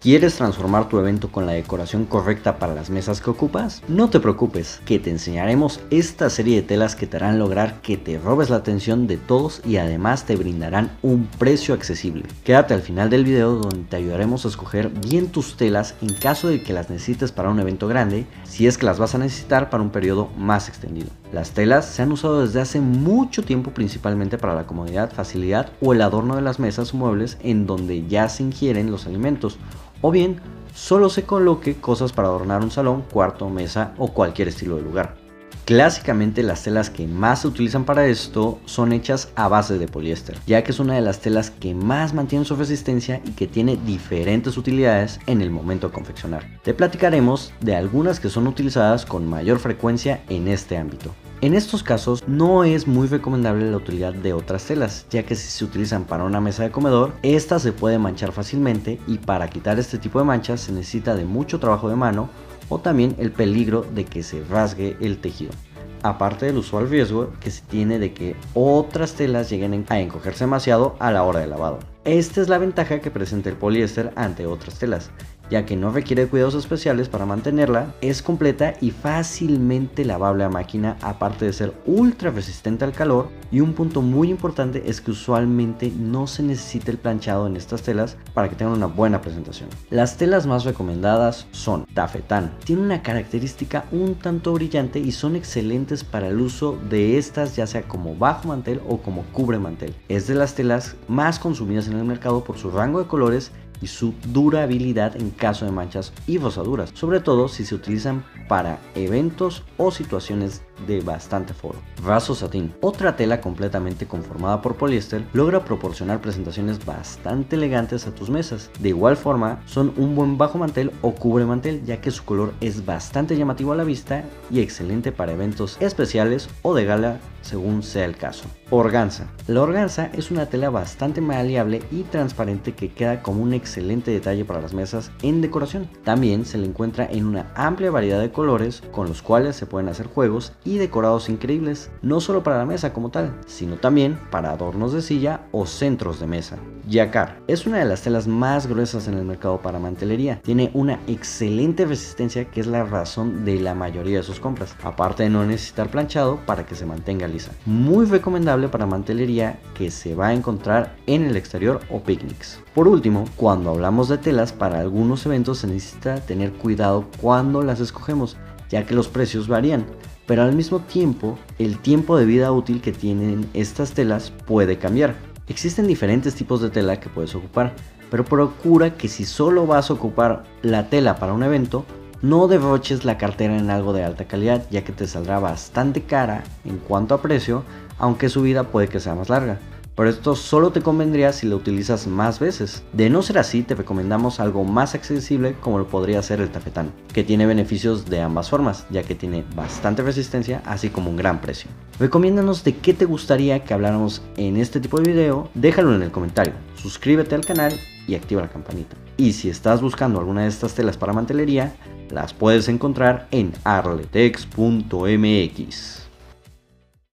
¿Quieres transformar tu evento con la decoración correcta para las mesas que ocupas? No te preocupes, que te enseñaremos esta serie de telas que te harán lograr que te robes la atención de todos y además te brindarán un precio accesible. Quédate al final del video donde te ayudaremos a escoger bien tus telas en caso de que las necesites para un evento grande, si es que las vas a necesitar para un periodo más extendido. Las telas se han usado desde hace mucho tiempo principalmente para la comodidad, facilidad o el adorno de las mesas o muebles en donde ya se ingieren los alimentos o bien solo se coloque cosas para adornar un salón, cuarto, mesa o cualquier estilo de lugar. Clásicamente las telas que más se utilizan para esto son hechas a base de poliéster, ya que es una de las telas que más mantiene su resistencia y que tiene diferentes utilidades en el momento de confeccionar. Te platicaremos de algunas que son utilizadas con mayor frecuencia en este ámbito. En estos casos no es muy recomendable la utilidad de otras telas, ya que si se utilizan para una mesa de comedor, esta se puede manchar fácilmente y para quitar este tipo de manchas se necesita de mucho trabajo de mano o también el peligro de que se rasgue el tejido. Aparte del usual riesgo que se tiene de que otras telas lleguen a encogerse demasiado a la hora de lavado. Esta es la ventaja que presenta el poliéster ante otras telas, ya que no requiere cuidados especiales para mantenerla, es completa y fácilmente lavable a máquina aparte de ser ultra resistente al calor y un punto muy importante es que usualmente no se necesita el planchado en estas telas para que tengan una buena presentación. Las telas más recomendadas son tafetán, tiene una característica un tanto brillante y son excelentes para el uso de estas ya sea como bajo mantel o como cubre mantel. Es de las telas más consumidas en el mercado por su rango de colores y su durabilidad en caso de manchas y rosaduras, sobre todo si se utilizan para eventos o situaciones de bastante foro. Raso satín, otra tela completamente conformada por poliéster, logra proporcionar presentaciones bastante elegantes a tus mesas. De igual forma, son un buen bajo mantel o cubre mantel, ya que su color es bastante llamativo a la vista y excelente para eventos especiales o de gala según sea el caso. Organza. La organza es una tela bastante maleable y transparente que queda como un excelente detalle para las mesas en decoración. También se le encuentra en una amplia variedad de colores con los cuales se pueden hacer juegos y decorados increíbles, no solo para la mesa como tal, sino también para adornos de silla o centros de mesa. Yacar es una de las telas más gruesas en el mercado para mantelería. Tiene una excelente resistencia que es la razón de la mayoría de sus compras, aparte de no necesitar planchado para que se mantenga Muy recomendable para mantelería que se va a encontrar en el exterior o picnics. Por último, cuando hablamos de telas para algunos eventos se necesita tener cuidado cuando las escogemos, ya que los precios varían pero al mismo tiempo el tiempo de vida útil que tienen estas telas puede cambiar. Existen diferentes tipos de tela que puedes ocupar, pero procura que si solo vas a ocupar la tela para un evento, no derroches la cartera en algo de alta calidad, ya que te saldrá bastante cara en cuanto a precio, aunque su vida puede que sea más larga pero esto solo te convendría si lo utilizas más veces. De no ser así, te recomendamos algo más accesible como lo podría ser el tafetán, que tiene beneficios de ambas formas, ya que tiene bastante resistencia, así como un gran precio. Recomiéndanos de qué te gustaría que habláramos en este tipo de video, déjalo en el comentario, suscríbete al canal y activa la campanita. Y si estás buscando alguna de estas telas para mantelería, las puedes encontrar en arletex.mx.